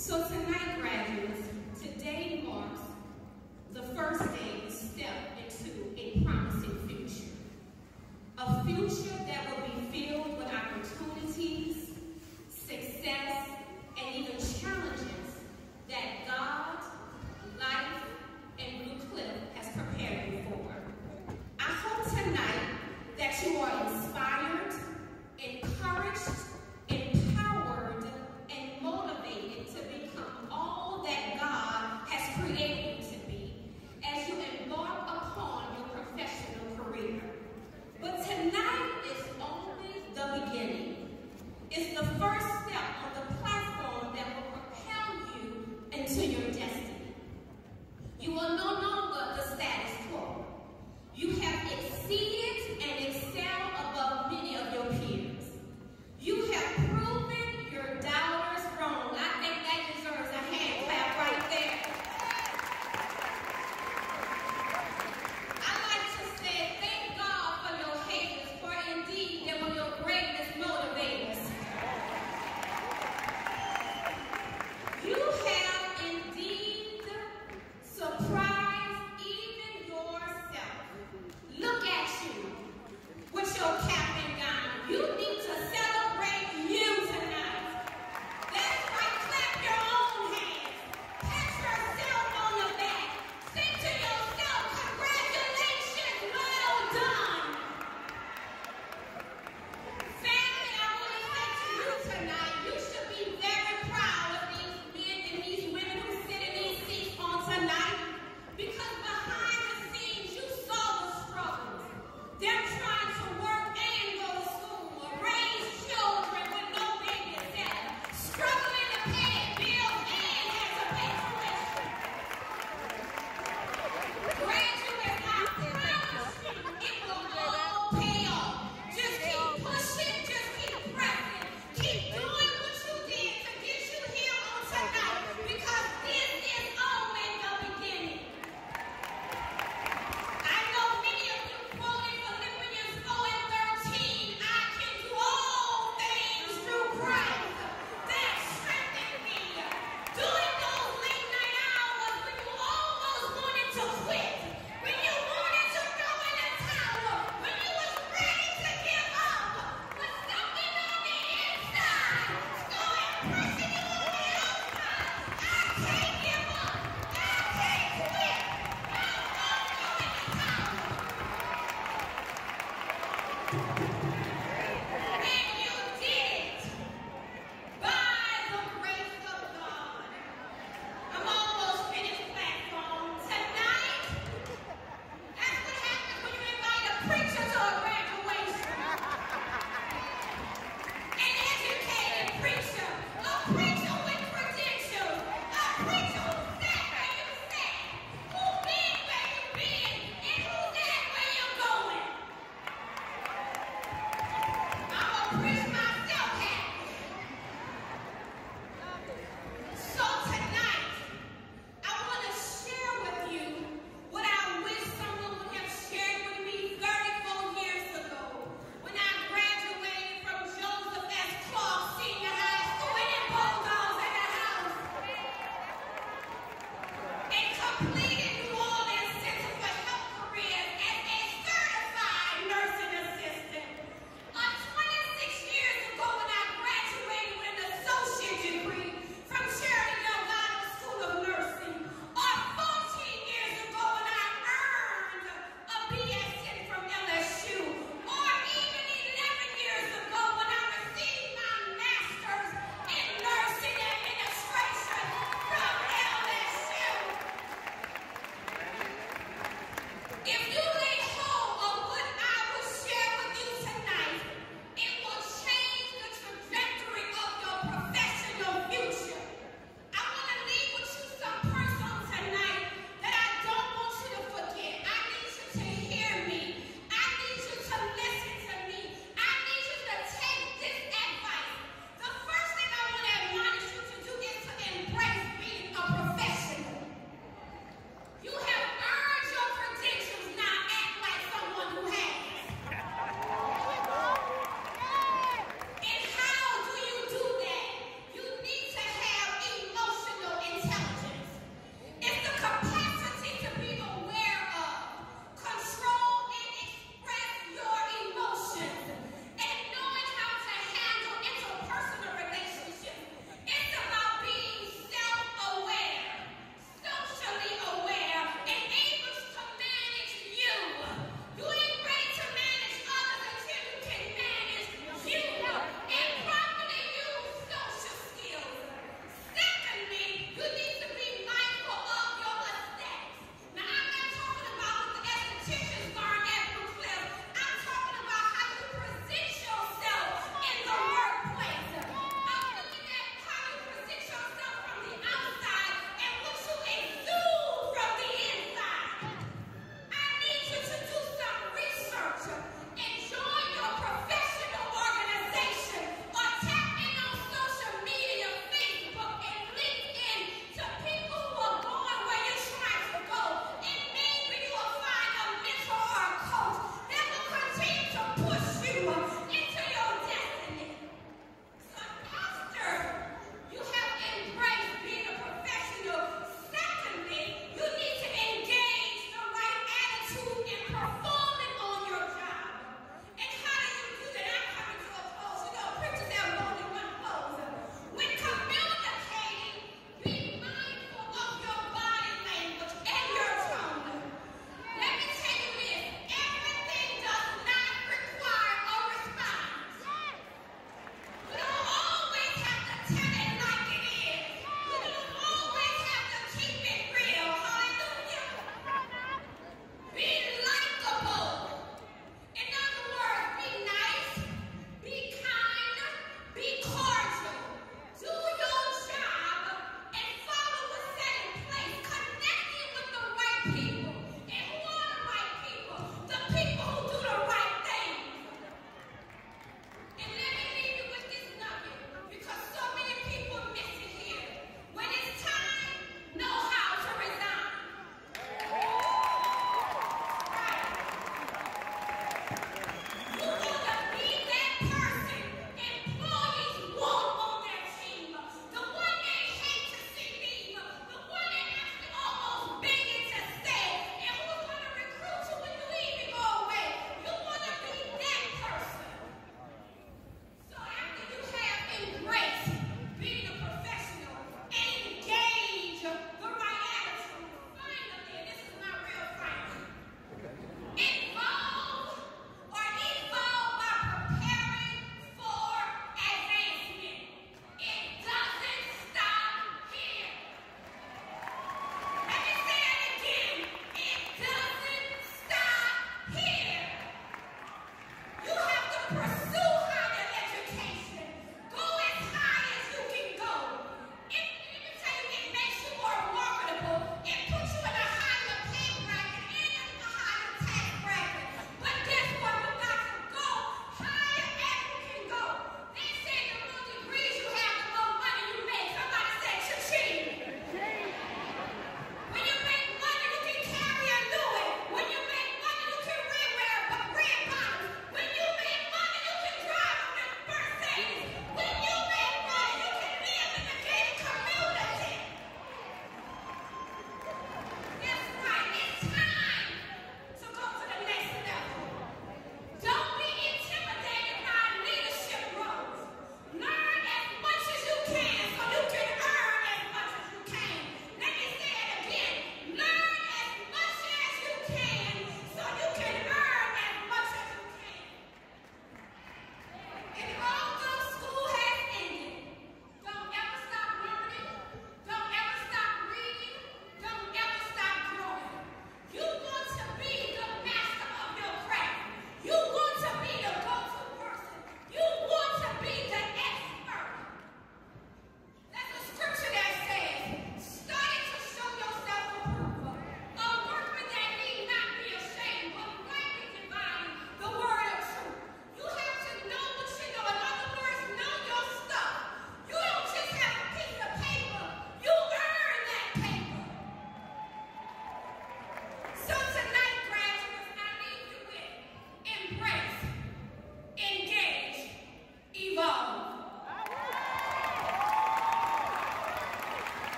So tonight, graduates, today marks the first day step into a promising future. A future that will be filled with opportunities,